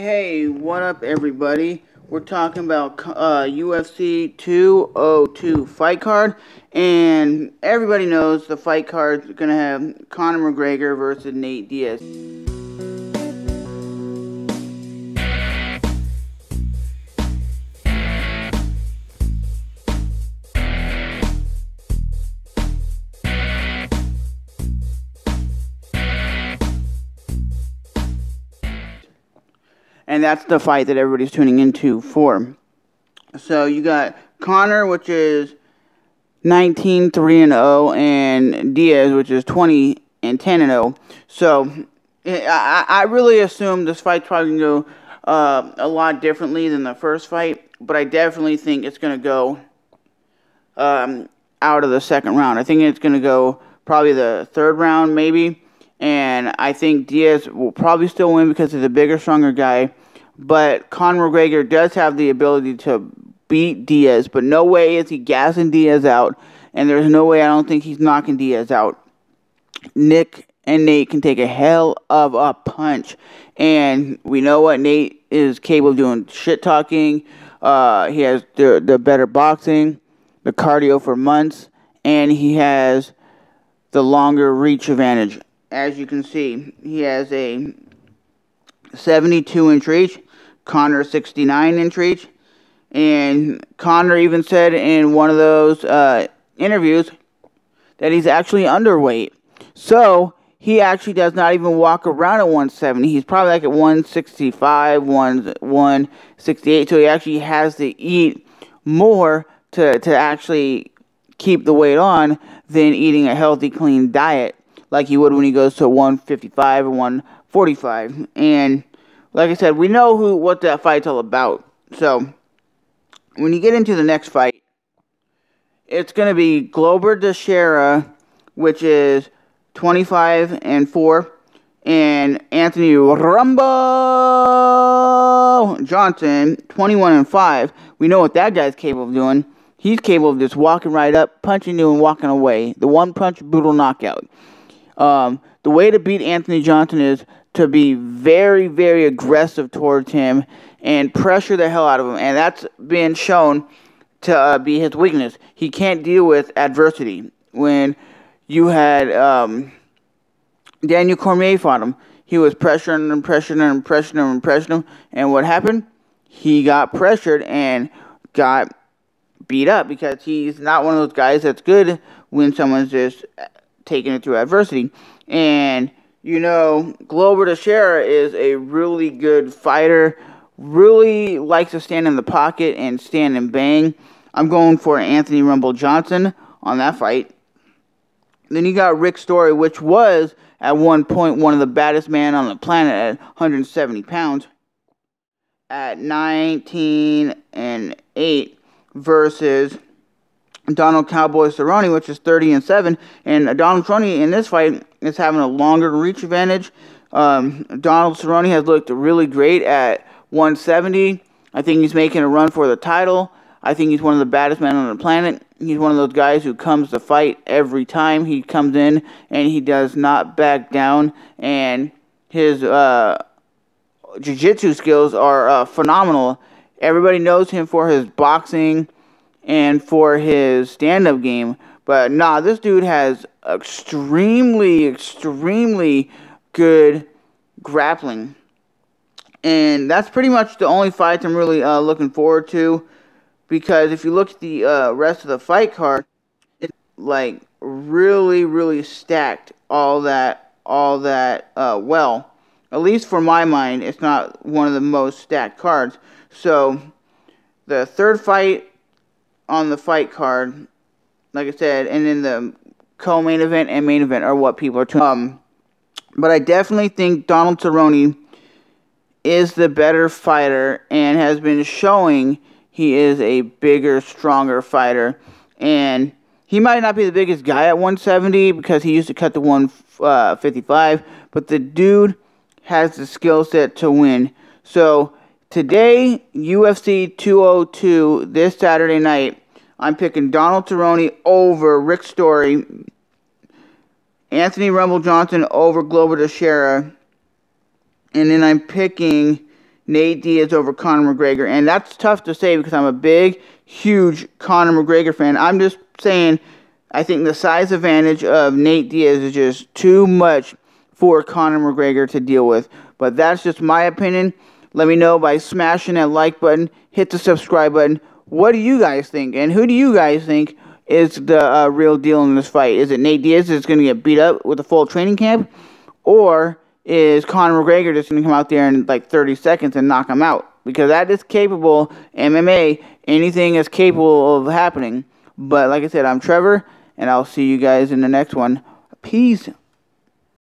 Hey, what up, everybody? We're talking about uh, UFC 202 fight card, and everybody knows the fight card is going to have Conor McGregor versus Nate Diaz. And that's the fight that everybody's tuning into for. So you got Conor, which is 19 3 and 0, and Diaz, which is 20 and 10 and 0. So I, I really assume this fight's probably going to go uh, a lot differently than the first fight, but I definitely think it's going to go um, out of the second round. I think it's going to go probably the third round, maybe. And I think Diaz will probably still win because he's a bigger, stronger guy. But Conor McGregor does have the ability to beat Diaz, but no way is he gassing Diaz out. And there's no way I don't think he's knocking Diaz out. Nick and Nate can take a hell of a punch. And we know what Nate is capable of doing shit talking. Uh, he has the, the better boxing, the cardio for months, and he has the longer reach advantage. As you can see, he has a 72 inch reach. Conor 69 inch. And Conor even said in one of those uh, interviews that he's actually underweight. So he actually does not even walk around at 170. He's probably like at 165, 168. So he actually has to eat more to, to actually keep the weight on than eating a healthy, clean diet like he would when he goes to 155 or 145. And like I said, we know who what that fight's all about. So when you get into the next fight, it's going to be Glover Teixeira, which is 25 and 4, and Anthony Rumble Johnson, 21 and 5. We know what that guy's capable of doing. He's capable of just walking right up, punching you, and walking away. The one punch brutal knockout. Um, the way to beat Anthony Johnson is to be very, very aggressive towards him and pressure the hell out of him. And that's been shown to uh, be his weakness. He can't deal with adversity. When you had um, Daniel Cormier fought him, he was pressuring and pressuring and pressuring and pressuring him. And what happened? He got pressured and got beat up because he's not one of those guys that's good when someone's just taking it through adversity. And you know, Glover Teixeira is a really good fighter. Really likes to stand in the pocket and stand and bang. I'm going for Anthony Rumble Johnson on that fight. Then you got Rick Story, which was at one point one of the baddest men on the planet at 170 pounds. At 19 and 8 versus Donald Cowboy Cerrone, which is 30 and 7. And Donald Cerrone in this fight is having a longer reach advantage. Um, Donald Cerrone has looked really great at 170. I think he's making a run for the title. I think he's one of the baddest men on the planet. He's one of those guys who comes to fight every time he comes in, and he does not back down. And his uh, jiu-jitsu skills are uh, phenomenal. Everybody knows him for his boxing and for his stand-up game. But nah, this dude has extremely, extremely good grappling. And that's pretty much the only fight I'm really uh, looking forward to. Because if you look at the uh, rest of the fight card, it's like really, really stacked all that, all that uh, well. At least for my mind, it's not one of the most stacked cards. So the third fight on the fight card, like I said, and then the co-main event and main event are what people are tuning. Um, but I definitely think Donald Cerrone is the better fighter and has been showing he is a bigger, stronger fighter. And he might not be the biggest guy at 170 because he used to cut to 155, uh, but the dude has the skill set to win. So today, UFC 202, this Saturday night, I'm picking Donald Cerrone over Rick Story, Anthony Rumble Johnson over Glover Teixeira, and then I'm picking Nate Diaz over Conor McGregor. And that's tough to say because I'm a big, huge Conor McGregor fan. I'm just saying I think the size advantage of Nate Diaz is just too much for Conor McGregor to deal with. But that's just my opinion. Let me know by smashing that like button, hit the subscribe button. What do you guys think? And who do you guys think is the uh, real deal in this fight? Is it Nate Diaz that's going to get beat up with a full training camp? Or is Conor McGregor just going to come out there in like 30 seconds and knock him out? Because that is capable, MMA, anything is capable of happening. But like I said, I'm Trever, and I'll see you guys in the next one. Peace.